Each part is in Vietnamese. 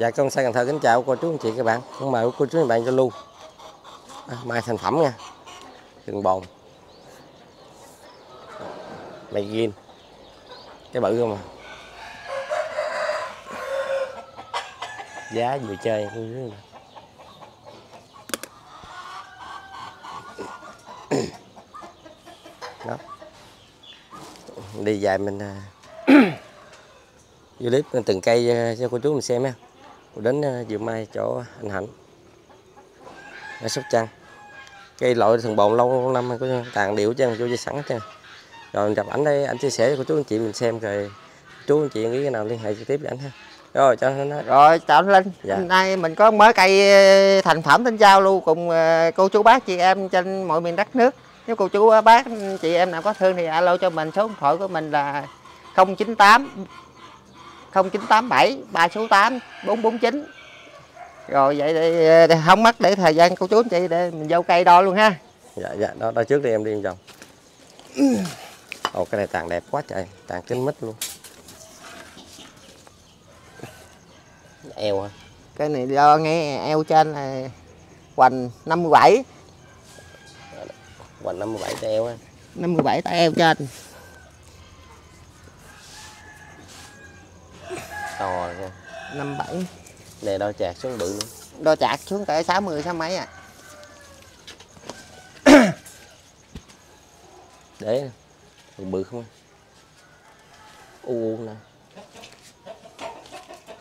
Dạ con sang Cần Thơ kính chào cô chú anh chị các bạn. Con mời cô chú anh bạn cho lưu. À, mai thành phẩm nha. Rừng bồn. Mày ghiên. Cái bự không à. Giá vừa chơi cô chú. Đó. Đi dài mình à, vô clip từng cây à, cho cô chú mình xem nha đến à, vườn mai chỗ anh Hạnh ở Sóc Trăng cây loại thường bồn lâu năm có tàn điệu cho chú dây sẵn chứ rồi mình chụp ảnh đây anh chia sẻ cho cô chú anh chị mình xem rồi chú anh chị nghĩ cái nào liên hệ trực tiếp với anh ha rồi nó nói Rồi chào anh Linh. Dạ. Hôm nay mình có mới cây ờ, thành phẩm tính giao lưu cùng ờ, cô chú bác chị em trên mọi miền đất nước. Nếu cô chú bác chị em nào có thương thì alo cho mình số điện thoại của mình là 098 0987 368 449. Rồi vậy thì không mất để thời gian cô chú anh chị để mình vô cây đo luôn ha. dạ dạ đó, đó trước đi em đi em vòng ồ cái này tàn đẹp quá trời tàn kính mít luôn eo hả Cái này do nghe eo trên là hoành 57, hoành 57 cái eo á 57 tại eo trên. To nha. 57 này đo chạc xuống bự luôn. Đo chạc xuống cỡ 60 sáu mấy à. để bự không? U u nè.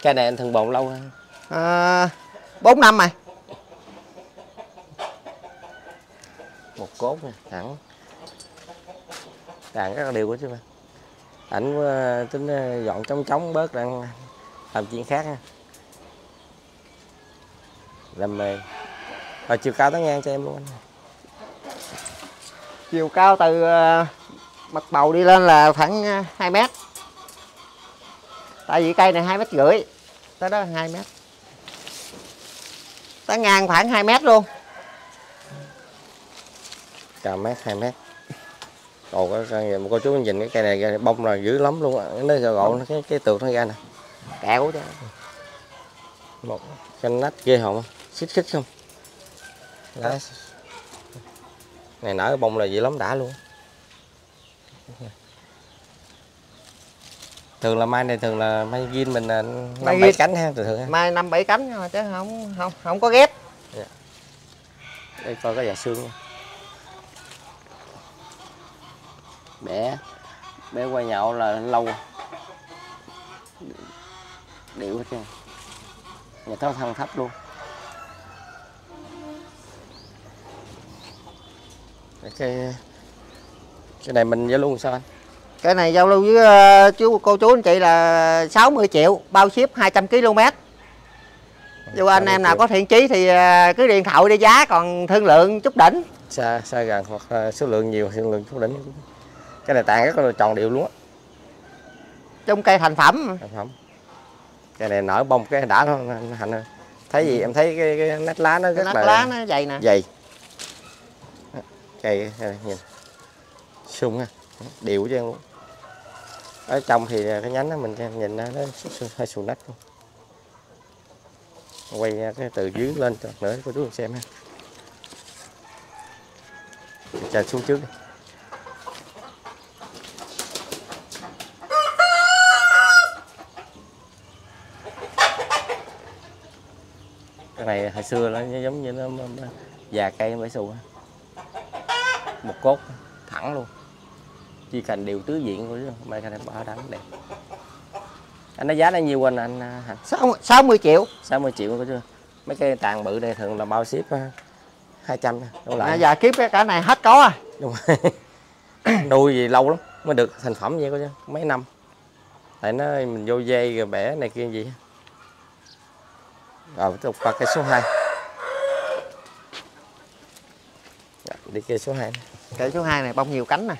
Cái này anh thân bồn lâu ha À, 4 năm rồi. một cốt nè thẳng. Đàn rất là đều quá chứ mà ảnh ờ, tính ờ, dọn trống trống bớt đang làm chuyện khác ha làm mê rồi chiều cao tới ngang cho em luôn anh Chiều cao từ ờ, mặt bầu đi lên là khoảng ờ, 2 mét. Tại vì cây này 2 mét rưỡi. Tới đó 2 mét. Tới ngang khoảng 2 mét luôn. cao mét hai mét Ồ, có, có, cô chú nhìn cái cây này bông là dữ lắm luôn á nó gọn cái cái tược nó ra nè Kẹo chứ. một. Canh nách ghê hồn xích xích không? Lá này nở bông là dữ lắm đã luôn. Thường là mai này thường là mai gin mình là năm bảy cánh ha thường thường ha Mai 5 7 cánh thôi chứ không không không có ghép. đây coi có dạ xương nha. Bé bé qua nhậu là lâu điệu hết trơn nhà tháo thân thấp luôn. Cái cái này mình giao luôn sao anh? Cái này giao lưu với ờ, chú cô chú anh chị là 60 triệu, bao ship 200 km. Dù anh 60 em nào có thiện chí thì ờ, cứ điện thoại đi giá còn thương lượng chút đỉnh. xa xa gần hoặc số lượng nhiều số lượng chút đỉnh. Cái này tàn rất là tròn điệu luôn á. Trong cây thành phẩm. sản phẩm cái này nở bông cái đã nó anh Hạnh ơi. Thấy gì? Em thấy cái, cái nách lá nó rất Nát là lá nó dày nè. dày. Cây nhìn. Sung ha đều chứ luôn ở trong thì cái nhánh đó mình nhìn nó nó hơi xù nách luôn. Quay cái từ dưới lên cho nữa cô chú mình xem ha. Chờ xuống trước đi này hồi xưa nó giống như nó nó- nó già cây bãi xù một cốt thẳng luôn. Chỉ cần đều tứ diện chứ mai cái này bỏ đánh đẹp. Anh nói giá nó nhiêu anh anh à, Hạnh? Sáu- 60 triệu. 60 triệu có chưa? Mấy cái tàn bự đây thường là bao ship á, 200 nha đâu À, lại giờ kiếp cái cả này hết có à. đúng rồi. Nuôi gì lâu lắm mới được thành phẩm vậy có chứ mấy năm. Tại nó mình vô dây rồi bẻ này kia gì rồi tiếp tục qua cái số 2 đi cây số 2 Cây số 2 này bông nhiều cánh nè.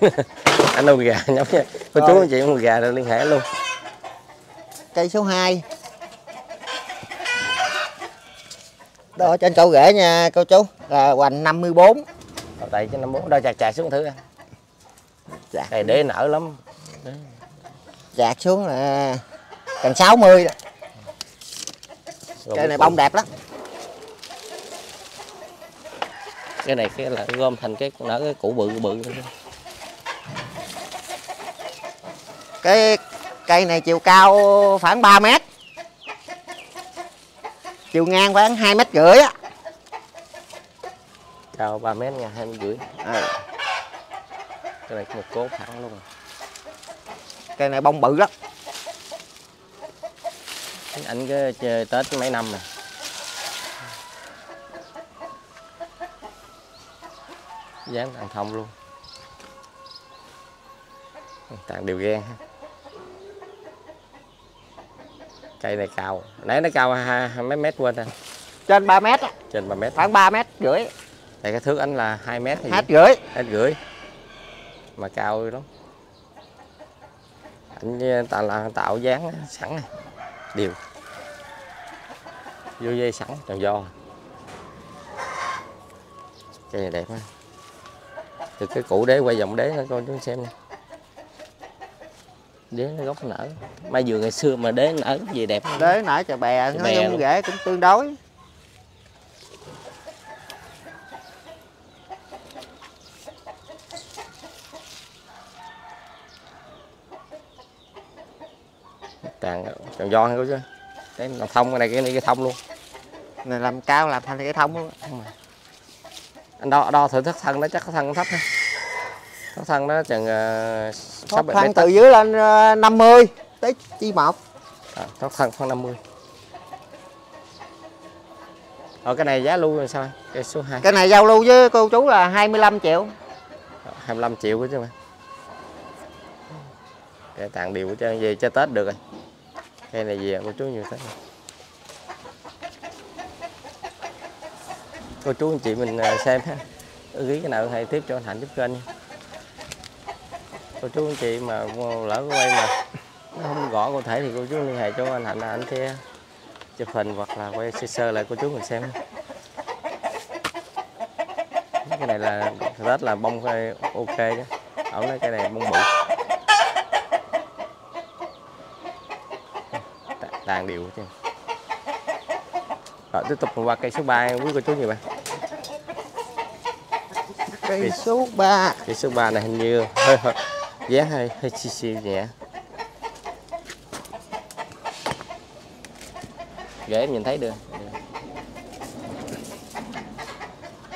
anh nuôi gà giống như cô chú anh chị nuôi gà rồi liên hệ luôn Cây số 2. Đó trên chỗ rễ nha cô chú. Là hoành 54. Ở tại trên năm bốn đo chạc chạc xuống coi. Dạ. cây đế nở lắm Chạc xuống là gần 60 đó. Rồi Cây này bông đẹp lắm. cái này cái là gom thành cái nở cái củ bự bự Cái cây này chiều cao khoảng 3 mét. Chiều ngang khoảng 2 mét rưỡi á. cao 3 mét nha hai mươi rưỡi Ừ. cái này một cốt thẳng luôn Cây này bông bự lắm. anh cái chơi tết mấy năm rồi dán tàn thông luôn. Tàn đều ghen ha. Cây này cao. Nãy nó cao hai, hai mấy mét quên anh Trên 3 mét trên 3 mét. Khoảng 3 mét rưỡi. đây cái thước anh là 2 mét thì Hết rưỡi. mét rưỡi. Mà cao lắm anh tạo là tạo dáng sẵn này đều vô dây sẵn tròn do cây này đẹp ha từ cái củ đế quay vòng đế nó coi chúng xem nè đế nó gốc nở mai vừa ngày xưa mà đế nở gì đẹp? Đế nãy chà bè, Chà nói bè chung luôn. rễ cũng tương đối. Do hay chứ. Cái làm thông cái này cái này cái thông luôn. Này làm cao làm thành cái thông luôn. anh đo đo thử thất thân nó chắc có thân thấp ha. Thất thân nó chừng uh, bảy thân từ dưới lên ờ, 50 tới chi một. à, thất thân khoảng 50 ở cái này giá lưu là sao? Cái số 2 Cái này giao lưu với cô chú là 25 triệu. 25 triệu chứ mà. Cái tặng điều cho về cho Tết được rồi cây này ạ cô chú nhiều thế. Cô chú anh chị mình à, xem ha. Ghi cái nào hay tiếp cho anh Hạnh giúp kênh nha. Cô chú anh chị mà lỡ quay mà nó không gõ cụ thể thì cô chú liên hệ cho anh Hạnh là anh kia chụp hình hoặc là quay sơ sơ lại cô chú mình xem. Cái này là rất là bông ok đó ổng nói cái này bông bự. Tàn đều chứ. Rồi tiếp tục qua cây số 3 quý cô chú nhiều bạn. Cây số 3. cây số 3 này hình như hơi hơi dáng hơi hơi xì xì nhẹ để em nhìn thấy được.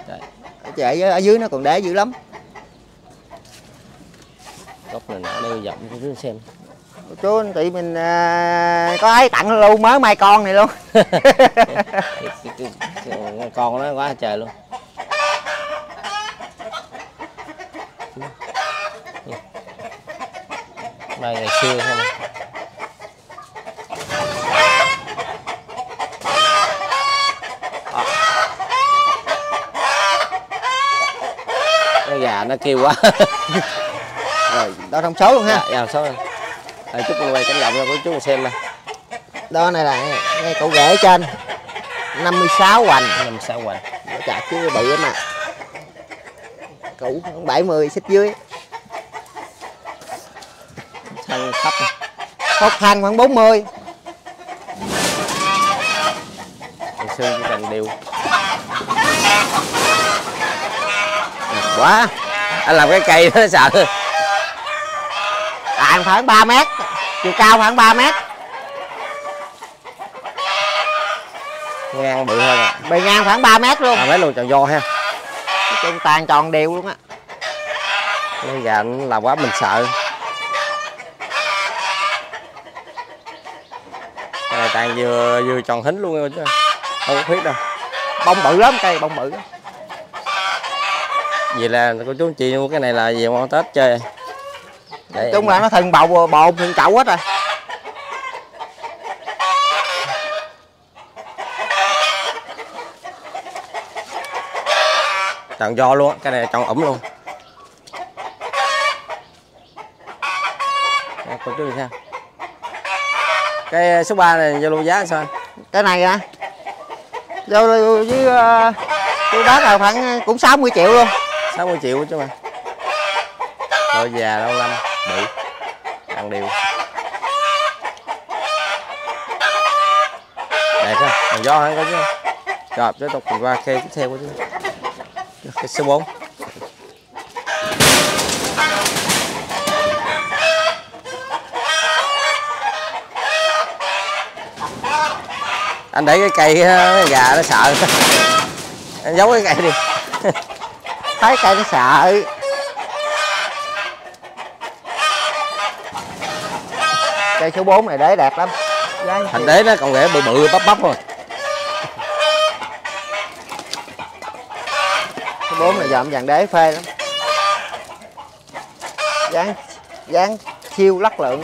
Đấy, Chạy ở dưới nó còn đế dữ lắm. góc này nó đeo rộng cho xem chú anh chị mình à, có ấy tặng luôn mới mai con này luôn. con nó quá trời luôn. Đây ngày xưa không cái gà nó kêu quá. Rồi, đó thông số luôn ha. dạ dạ số. rồi à, chút quay cảnh rộng cho chú xem nè Đó này là ngay cậu rễ trên 56 hoành. năm sáu hoành Nó chặt chứ bự lắm à. Cũ 70 xích dưới. thân thấp nè. Hốt thanh khoảng 40. ngày xưa chỉ cần đều Quá. anh làm cái cây nó sợ Tàn khoảng 3 mét. Chiều cao khoảng 3 mét. ngang bự hơn à, Bề ngang khoảng 3 mét luôn. à mấy luôn tròn do ha Nói chung tàn tròn đều luôn á. Con gà làm quá mình sợ cái này toàn vừa vừa tròn hính luôn chứ không khuyết đâu Bông bự lắm cây bông bự. lắm. vậy là cô chú chị mua cái này là về món tết chơi Nói chung là nó thần bầu bồn thần chậu hết rồi. tròn do luôn cái này tròn ẩm luôn Đây, cô chú xem cái số 3 này giao lưu giá sao anh? Cái này à. Vô với uh, tôi bác là khoảng cũng 60 triệu luôn. 60 triệu chứ mà Đôi già lâu năm bự ăn đều đẹp ha còn gió hắn có chứ? Rồi, tiếp tục mình qua khe tiếp theo của chứ? Khe số 4 anh để cái cây ờ, cái gà nó sợ. Anh giấu cái cây đi. Thấy cây nó sợ. Cây số 4 này đế đẹp lắm. Giá thành đế nó còn rễ bự bự bắp bắp rồi số 4 này dòm vàng đế phê lắm. Dáng dáng siêu lắc lượng.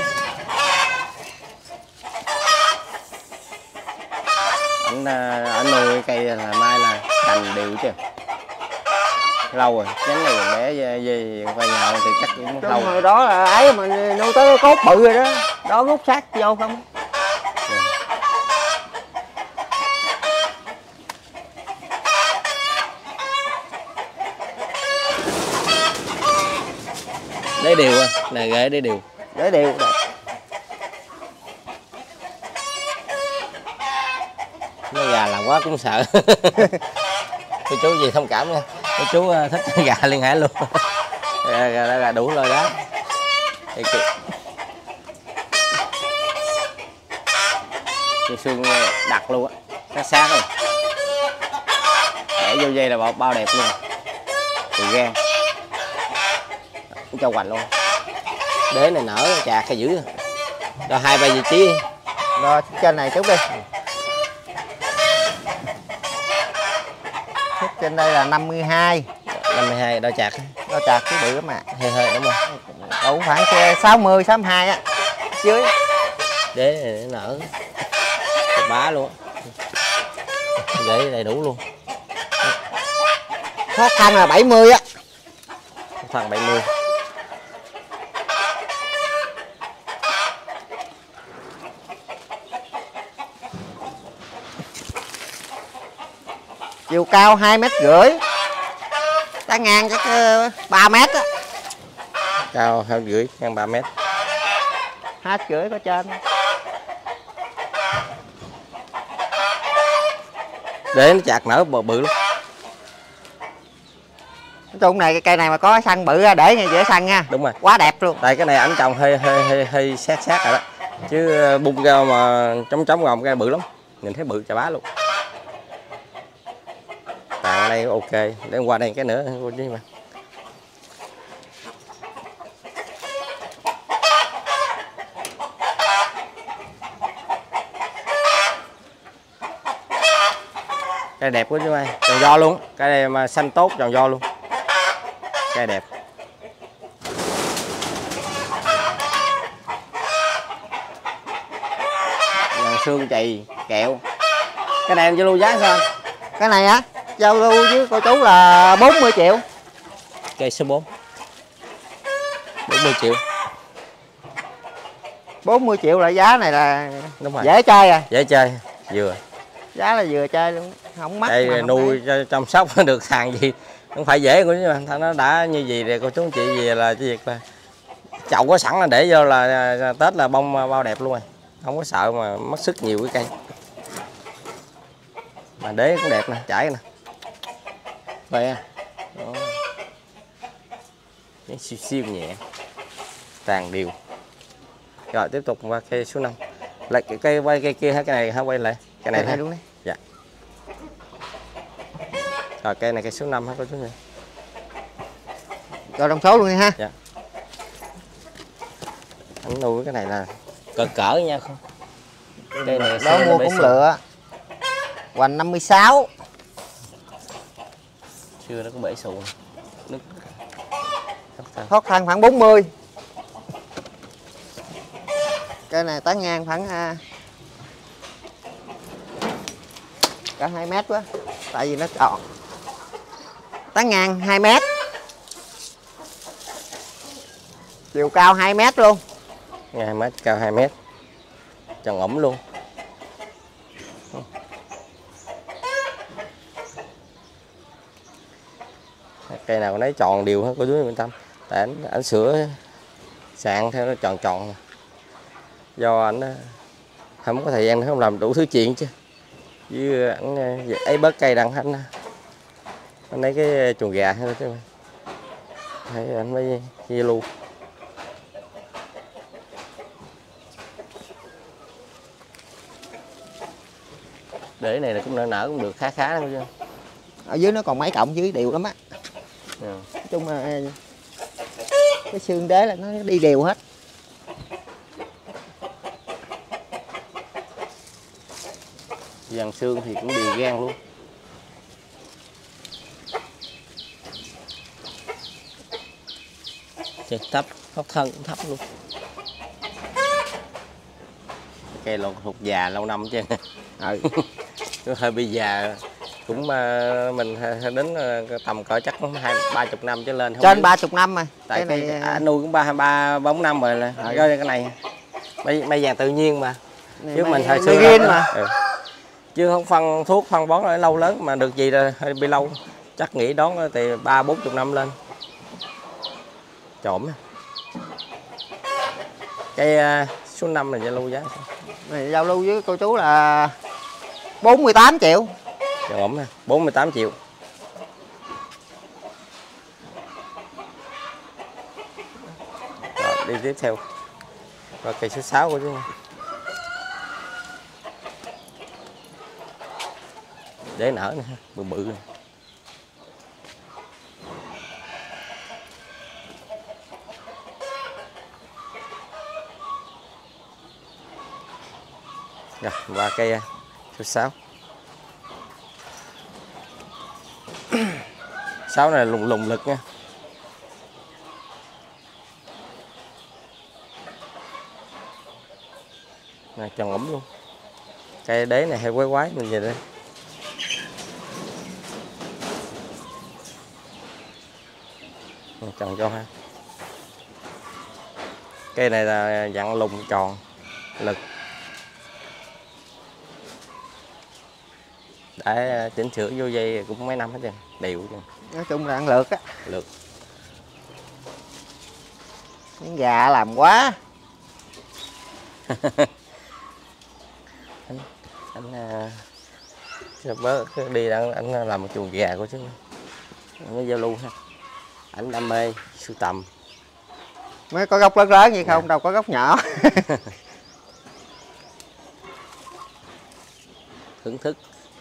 Anh à, anh nuôi cây là mai là cành đều chứ lâu rồi nhánh này còn bé về, về quay nhậu thì chắc cũng lâu hồi đó là ấy mà nuôi tới cốt bự rồi đó. Đó rút sát vô không? Đế đều à này ghế đế đều để đều đẹp nó gà làm quá cũng sợ. Cô chú gì thông cảm nha cô chú ờ, thích gà liên hệ luôn. Gà, gà, gà, gà đủ rồi đó. Thì kì- cái xương đặt luôn á. Nó sát luôn. Để vô dây là bao, bao đẹp luôn. Từ gan. Cho hoành luôn. Đế này nở chạc hay dữ. Cho hai ba vị trí. Rồi trên này chút đi Xích trên đây là 52 52 đo chạc. Nó chặt cái bự lắm à hơi hơi đúng rồi đủ khoảng xe 60 62 á. Dưới. Này nó nở. Bá luôn. Để đầy đủ luôn. Khó khăn là 70 á. Thằng 70 chiều cao 2 mét rưỡi. Tán ngang chắc ờ, 3 mét á. Cao hơn rưỡi ngang 3 mét. Hai rưỡi có trên. Để nó chạc nở bờ bự lắm. Nói chung này cái cây này mà có săn bự á, để ngay dễ săn nha. Đúng rồi. Quá đẹp luôn. Tại cái này anh trồng hơi hơi hơi hơi sát sát rồi đó. Chứ ờ, bung ra mà trống trống gồng cái bự lắm. Nhìn thấy bự chà bá luôn tàn đây, ok. Để qua đây cái nữa, cô chứ mà. Cây đẹp quá chú ơi, tròn do luôn. Cái này mà xanh tốt, tròn do luôn. Cây đẹp. Dàn xương chì kẹo. Cái này em cho lưu giá sao? Cái này á? Giao lưu với cô chú là 40 triệu. Cây số 4 40 triệu. 40 triệu là giá này là đúng rồi. dễ chơi à? Dễ chơi vừa. Giá là vừa chơi luôn không mắc mà đây không nuôi ấy. cho chăm sóc được hàng gì không phải dễ của mà nó đã như gì thì cô chú anh chị gì là cái việc là chậu có sẵn là để vô là tết là bông bao đẹp luôn rồi. Không có sợ mà mất sức nhiều cái cây. Mà đế cũng đẹp nè chảy nè vậy à? Đó. Cái siêu siêu nhẹ. Tàn đều rồi tiếp tục qua cây số 5 lại cái cây quay cây kia hết cái này hả quay lại. Cái này này hả? luôn đi rồi cây này cây số 5 hả cô chú này rồi đồng số luôn đi ha. Anh nuôi cái này là cỡ cỡ nha không? Đây này đó mua cũng lựa. hoành 56 chưa nó có bể sụ nước. Khó khăn khoảng 40 cái này tán ngang khoảng à, cả 2 mét quá tại vì nó tròn. Tán ngang 2 mét. Chiều cao 2 mét luôn. Ngay 2 mét cao 2 mét. Tròn ổng luôn cây nào nấy tròn đều hết cô chú yên tâm tại ảnh ảnh sửa sạn theo nó tròn tròn. Do ảnh ờ, không có thời gian nó không làm đủ thứ chuyện chứ. Với ảnh ờ, ấy bớt cây đặng anh anh lấy cái chuồng gà thôi chứ. Thấy anh mới chia luôn để này là cũng nở nở cũng được, khá khá đó chứ. Ở dưới nó còn mấy cọng dưới đều lắm á nói chung là cái xương đế là nó đi đều hết. Dàn xương thì cũng đều gan luôn. Trời, thấp góc thân cũng thấp luôn. Cây lột thuộc già lâu năm chứ. Ừ. Nó hơi bị già cũng ờ, mình đến ờ, tầm cỡ chắc cũng hai ba chục năm trở lên không trên ba chục năm rồi tại cái cái, này à, nuôi cũng ba ba bốn năm rồi là Ừ. cái này. Mấy mấy vàng tự nhiên mà. Này chứ mình mấy xưa là- mà. Ừ. chứ không phân thuốc phân bón lại lâu lớn mà được gì rồi hơi bị lâu. Chắc nghĩ đón thì ba bốn chục năm lên. Trộm cái à, số 5 là giao lưu giá này giao lưu với cô chú là 48 triệu trộm ha 48 triệu. Rồi, đi tiếp theo. Và cây số 6 của chú để nở nè bự bự này. rồi và cây à, số 6 sáu này lùng lùng lực nha. Này tròn ẩm luôn. Cây đế này hơi quái quái mình nhìn đây tròn cho ha. Cây này là dạng lùng tròn lực đã chỉnh sửa vô dây cũng mấy năm hết rồi đều chứ nói chung là ăn lượt á. Lượt miếng gà làm quá. Anh à, sắp bớ cứ đi anh, anh làm một chuồng gà của chứ. Anh mới giao lưu ha. Anh đam mê sưu tầm. Mới có gốc lớn lớn vậy không? Đâu có gốc nhỏ. Thưởng thức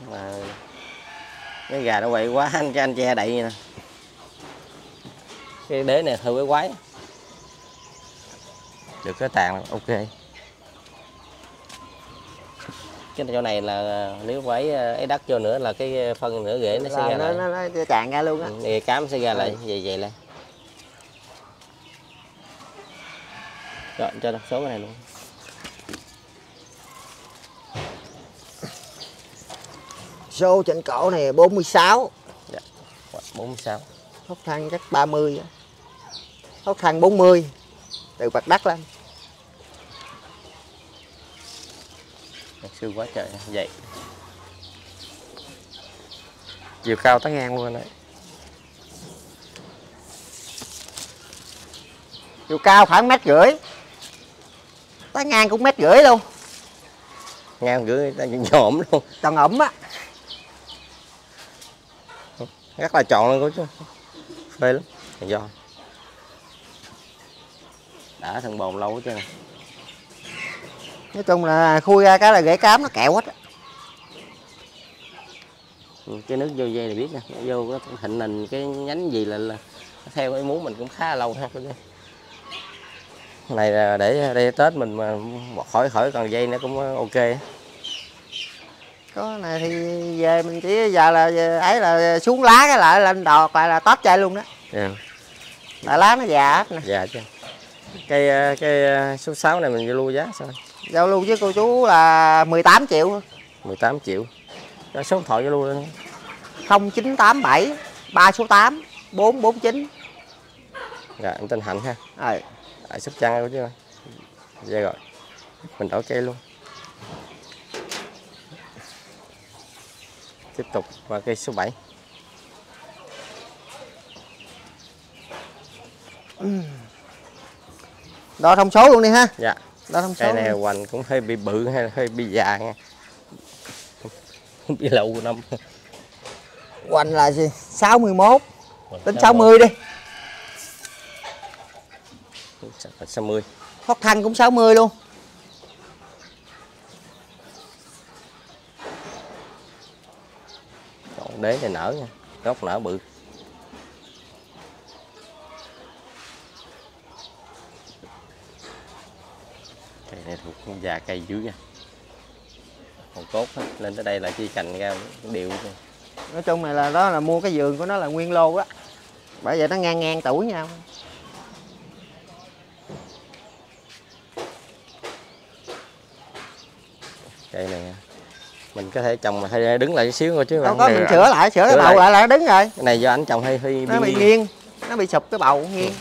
mà cái gà nó quậy quá anh cho anh che đậy vậy nè. Cái đế này hơi quái quái. Được cái tàn ok. Cái chỗ này là nếu quấy ấy đất vô nữa là cái phân nửa rễ nó sẽ Là ra nó, lại nó, nó tràn ra luôn á. Nghề cám sẽ ra lại Ừ. vậy vậy lại rồi cho đọc số cái này luôn Xô trên cổ này 46 bốn mươi sáu. Hốc thang chắc 30 á. Hốc thang 40 Từ mặt đất lên. Sư quá trời vậy. Chiều cao tới ngang luôn đấy. Chiều cao khoảng mét rưỡi. Tới ngang cũng mét rưỡi luôn. Ngang gửi ta nhổm luôn. Tròn ẩm á rất là tròn luôn cô chú phê lắm. Là do đã thằng bồn lâu hết trơn nè. Nói chung là khui ra cái là rễ cám nó kẹo hết á. Ừ, cái nước vô dây này biết nha. Nó vô cái hình hình cái nhánh gì là, là theo cái muốn mình cũng khá là lâu ha này là để đây tết mình mà khỏi khỏi còn dây nữa cũng ok. Có này thì về mình chỉ giờ là ấy là xuống lá cái lại lên đọt lại là tóp chạy luôn đó. Dạ. Tại lá nó già hết nè. Dạ chứ. Cây ờ, cây ờ, số 6 này mình vô lưu giá sao? Giao lưu với cô chú là 18 triệu. 18 triệu. Đó số điện thoại vô lưu lên. 0987 3 số 8 449 dạ anh tên Hạnh ha. Rồi ở Sóc Trăng chứ. Dạ rồi. Mình đổi cây luôn tiếp tục qua cây số 7 đo thông số luôn đi ha. Dạ. Đo thông số cây này hoành cũng hơi bị bự hay hơi bị già nha bị lậu năm. Hoành là gì? 61 tính 60 đi. Sáu mươi. Thoát thanh cũng 60 luôn đế này nở nha. Gốc nở bự. Cây này thuộc già cây dữ nha. Còn tốt hết. lên tới đây là chỉ cành ra đều nói chung này là đó là mua cái vườn của nó là nguyên lô đó. Bởi vậy nó ngang ngang tuổi nhau. Cây này mình có thể trồng mà hơi đứng lại chút xíu thôi chứ không có mình sửa lại sửa cái bầu lại. lại đứng rồi. Cái này do anh trồng hơi hơi nó bị nghiêng. nghiêng nó bị sụp cái bầu nghiêng.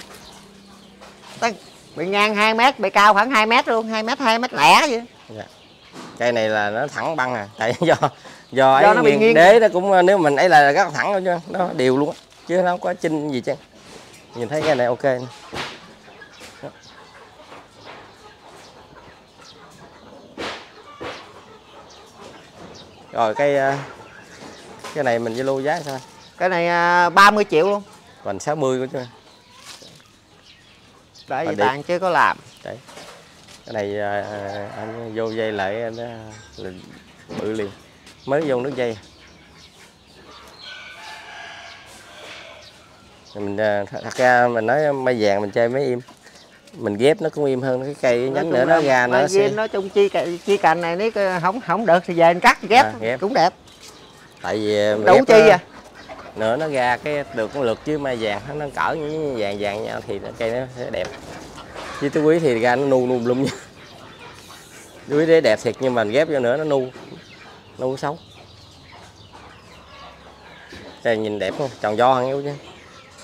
Tới- bị ngang 2 mét bị cao khoảng 2 mét luôn 2 mét 2 mét lẻ vậy cây này là nó thẳng băng à tại do do, ấy Do nó bị nghiêng. đế nó cũng nếu mình ấy là rất thẳng thôi chứ nó đều luôn á. Chứ nó không có chinh gì chứ. Nhìn thấy cái này ok rồi cái ờ, cái này mình lưu giá sao? Cái này à, 30 triệu luôn. Còn 60 của chứ Ờ, vì đẹp. bạn chưa có làm. Cái này ờ, anh vô dây lại anh bự liền. Mới vô nước dây. Mình ờ, th- thật ra mình nói mai vàng mình chơi mấy im mình ghép nó cũng im hơn cái cây nhánh nữa nó ra nó sẽ nói chung chi chi cành này nếu không không được thì về anh cắt ghép, À, ghép. cũng đẹp. Tại vì mình đủ ghép chi nó- à nữa nó ra cái được con lượt chứ mai vàng nó cỡ như vàng vàng nhau thì cây nó sẽ đẹp. Chứ tứ quý thì ra nó nu nu lum nha tứ quý để đẹp thiệt nhưng mà mình ghép vô nữa nó nu nu xấu. Cây nhìn đẹp không? Tròn do hơn chứ.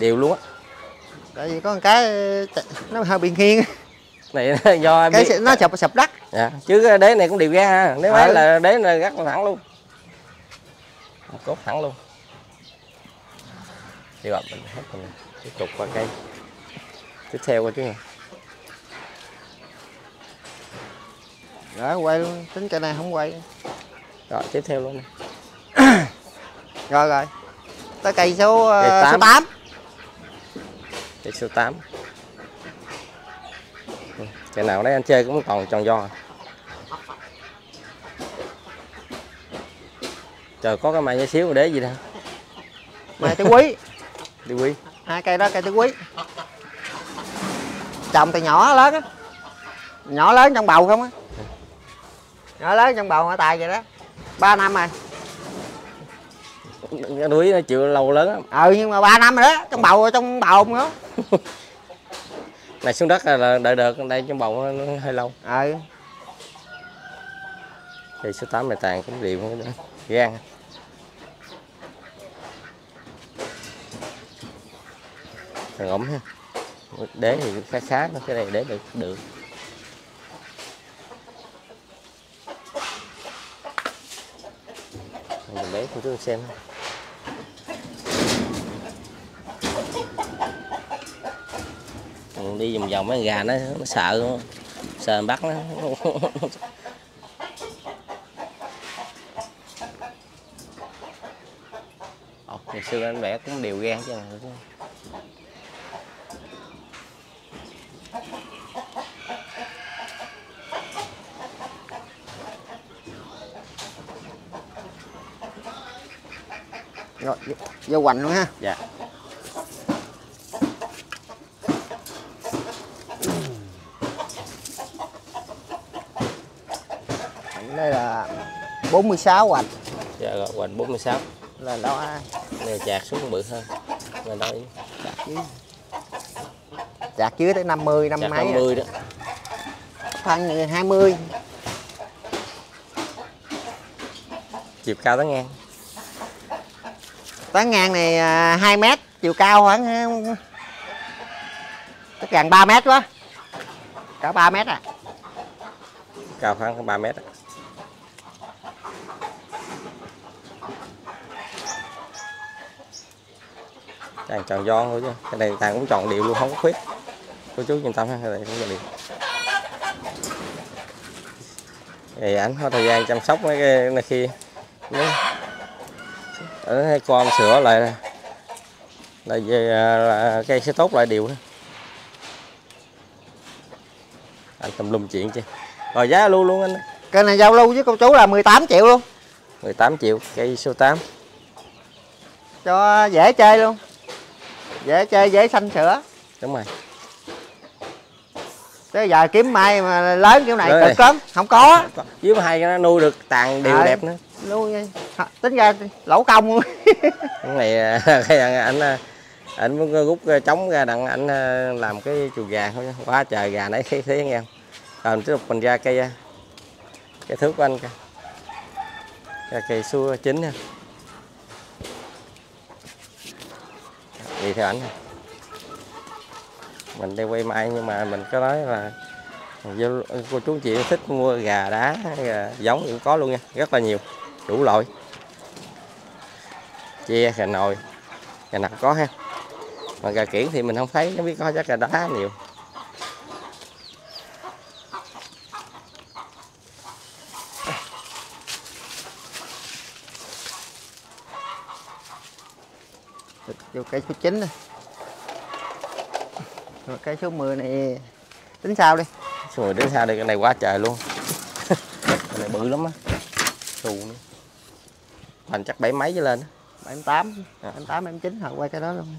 Đều luôn á tại vì có một cái ờ, nó hơi bị nghiêng. Này nó do em cái biết. nó sập sập đất. Dạ. chứ đế này cũng đều ra ha. Nếu Ừ. ấy là đế này rất là thẳng luôn. Cốt thẳng luôn. Đi rồi mình hết mình tiếp tục qua cây. Tiếp theo qua chứ rồi quay luôn. Tính cái này không quay. Rồi tiếp theo luôn. Rồi rồi. Tới cây số ờ, Cây số tám. 8 cây số 8 Ừ, cây nào đấy anh chơi cũng còn tròn do trời có cái mai nhỏ xíu đế gì đâu mà tứ quý. Đi quý. Hai cây đó cây tứ quý. Trồng từ nhỏ lớn á. Nhỏ lớn trong bầu không á. Nhỏ lớn trong bầu hả? Tài vậy đó. Ba năm rồi nó chịu lâu lớn lắm. Ừ nhưng mà ba năm rồi đó trong bầu trong bầu nữa này xuống đất là- đợi đợt đây trong bầu nó hơi lâu. Ừ. Cây số 8 này tàn cũng đều nữa gan thằng ống ha. Đế thì khá khá cái này đế được được. Mình đế cho chú xem. ha. Đi vòng vòng mấy con gà nó nó sợ luôn. sợ bắt nó Ồ, ngày xưa anh vẽ cũng đều gan chứ rồi vô- vô hoành luôn ha Dạ. đây là 46 hoành Dạ rồi, hoành 46. là đó Này chạc xuống bự hơn. Rồi đó, chạc dưới tới 50 năm chạc mấy 50 đó. thân này 20 Chiều cao tới ngang. tán ngang này à, 2 mét chiều cao khoảng à, chắc gần 3 mét quá cả 3 mét à Cao khoảng 3 mét. á. Tàn tròn giòn thôi chứ. Cái này tàn cũng tròn đều luôn, không có khuyết. cô chú yên tâm ha đây cũng là điện thì ảnh có thời gian chăm sóc mấy cái này khi mấy ở hai con sửa lại là, về, à, là cây sẽ tốt lại đều anh tùm lum chuyện chứ. Rồi giá luôn luôn anh. Cây này giao lưu với cô chú là 18 triệu luôn. 18 triệu cây số 8 cho dễ chơi luôn dễ chơi dễ xanh sữa đúng rồi. Tới giờ kiếm mai mà lớn kiểu này cực lắm. Không có. Dưới hai cái nó nuôi được tàn đều Ờ. đẹp nữa. Hả, tính ra lỗ công. Luôn cái này à, cái anh anh muốn rút trống ra đặng anh à, làm cái chuồng gà thôi quá trời gà nãy thấy thấy nghe không? Rồi tiếp tục mình ra cây à, cây thước của anh kìa ra cây số chín nha đi theo ảnh. Mình đi quay mai nhưng mà mình có nói là cô chú chị thích mua gà đá, gà giống cũng có luôn nha, rất là nhiều, đủ loại. Chia gà nồi, gà nặng có ha. Mà gà kiển thì mình không thấy, nó biết có chắc gà đá nhiều. Vô cây số 9 này rồi cây số 10 này tính sao đi? Rồi đến sao đây cái này quá trời luôn. Cái này bự lắm á. Xù nữa. Thành chắc bảy mấy trở lên 78 À. 78 79 hoặc quay cái đó luôn.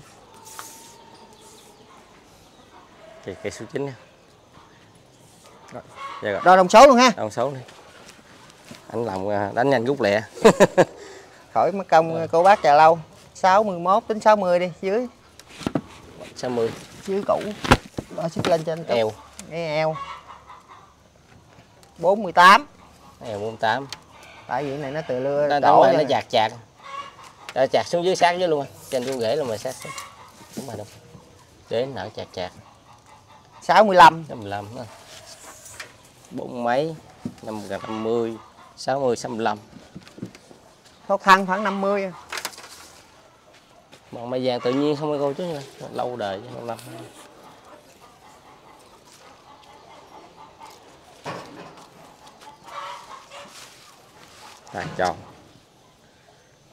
Cây, cây số 9 nha. Rồi. Dạ rồi. Đo đồng số luôn ha. Đồng số đi. Anh làm đánh nhanh rút lẹ. Khỏi mất công cô bác chờ lâu 61 tính 60 đi dưới. 60 dưới cũ. Đo xích lên trên chút. eo. Cái eo. 48 eo 48 tại vì này nó từ lưa nó đổ nó chạc chạc. Đó, chạc xuống dưới sát dưới luôn trên chú rễ là mà sát xuống. đúng rồi đâu để nở chạc chạc. 65 năm 15 đó. bốn mấy năm gần 50 60 65 khó khăn khoảng 50 à. Bằng mai vàng tự nhiên không có cô chứ nha. lâu đời chứ năm. À, tròn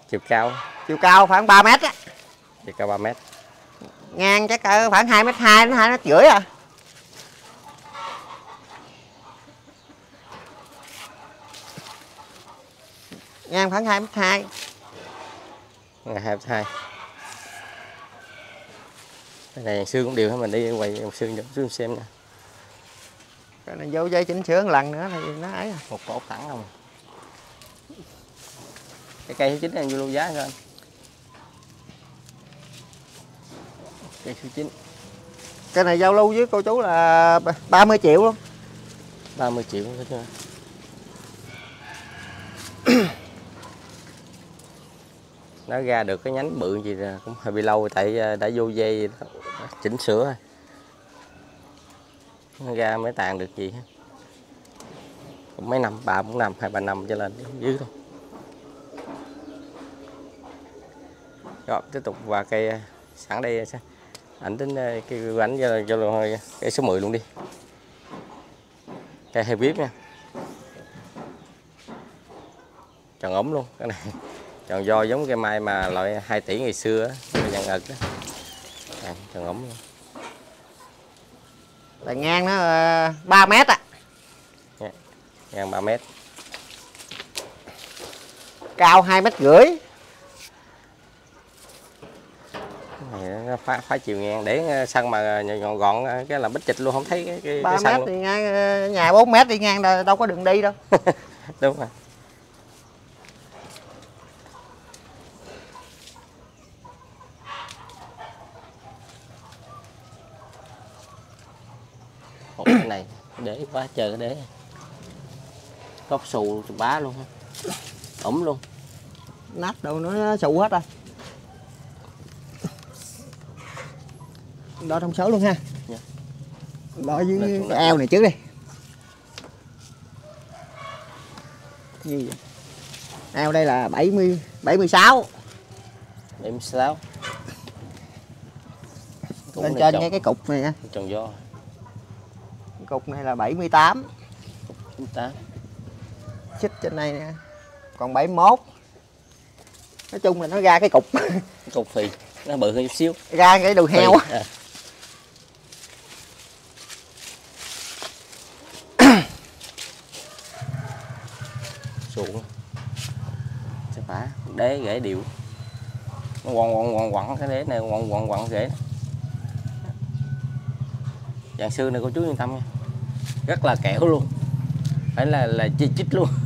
chiều cao. Chiều cao khoảng 3 mét á. Chiều cao 3 mét. Ngang chắc cỡ khoảng 2 mét 2 đến 2 mét rưỡi à. Ngang khoảng 2 mét 2 ngày hai hai cái này xương cũng đều hết mình đi quay xương xương xem nè. Cái này vô dây chỉnh sửa một lần nữa thì nó ấy à. một cổ thẳng không? Cái cây số chín này vô lưu giá anh. Cây số chín. Cái này giao lưu với cô chú là 30 triệu luôn. 30 triệu hết chưa nó ra được cái nhánh bự gì là cũng hơi bị lâu tại à, đã vô dây chỉnh sửa rồi. nó ra mới tàn được gì cũng mấy năm, ba bốn năm, hai ba năm cho lên, dưới thôi. Rồi, tiếp tục vào cây à, sẵn đây à, ảnh tính cái ảnh cho cho luôn cây số 10 luôn đi. Cây hay bếp nha. Tròn ống luôn, cái này tròn do giống cây mai mà loại 2 tỷ ngày xưa á cái dạng ực đó à, tròn ống luôn. Là ngang nó ờ, 3 mét à ngang 3 mét. Cao 2 mét rưỡi. Cái nó phá, phá chiều ngang để sân mà gọn gọn cái là bích chịch luôn không thấy cái, cái, 3 cái sân mét luôn. thì ngang ờ, nhà 4 mét đi ngang đâu, đâu có đường đi đâu. Đúng rồi Ủa, cái này để quá trời cái để góc xù bá luôn ha. Luôn. Nát đâu nó sụ hết rồi. Đo thông số luôn ha. Dạ. đo dưới xuống cái eo này trước đi. Như vậy? Eo đây là 70 76 em sáu. Lên trên cái cái cục này nha. Tròn do cục này là 78 ta xích trên đây nè. Còn 71 nói chung là nó ra cái cục. Cục phì nó bự hơn chút xíu. Ra cái đùi heo á. À. xuống. Sẽ phá? Đế gãy điệu. Nó quằn quằn quằn quằn cái đế này quằn quằn quằn rễ dạng sư này cô chú yên tâm nha rất là kẹo luôn. Phải là là chi chít luôn.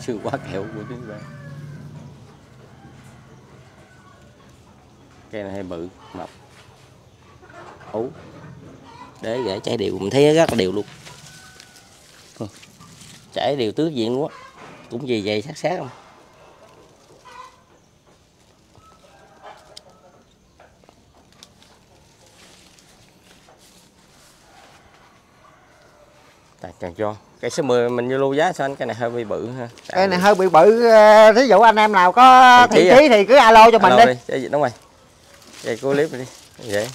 Sư quá kẹo của chúng ta cây này hơi bự mập. Ấu để gãy trái đều mình thấy rất là đều luôn. Ừ. chảy đều tứ diện luôn á cũng gì vậy sát sát không? Tại càng cho. Cái số 10 mình như lưu giá sao anh? Cái này hơi bị bự ha. Cái này hơi bị bự ờ, thí dụ anh em nào có Thiện chí thiện chí thì cứ alo cho mình Alo đi. đi Để- đúng rồi. Vậy cô clip đi vậy.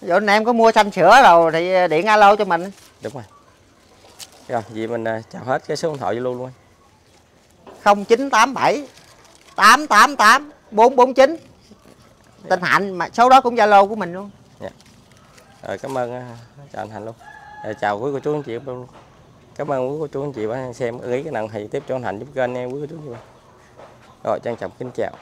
Ví dụ anh em có mua xanh sữa rồi thì điện alo cho mình. Đúng rồi. Rồi vậy mình à, chào hết cái số điện thoại Zalo luôn 0987 888 449 tên Hạnh mà số đó cũng Zalo của mình luôn. Dạ. Rồi cảm ơn ờ, chào anh Hạnh luôn. Rồi, chào quý cô chú anh chị luôn cảm ơn quý cô chú anh chị đã xem ý cái nào thì tiếp cho anh Hạnh giúp kênh em quý cô chú anh chị rồi trân trọng kính chào.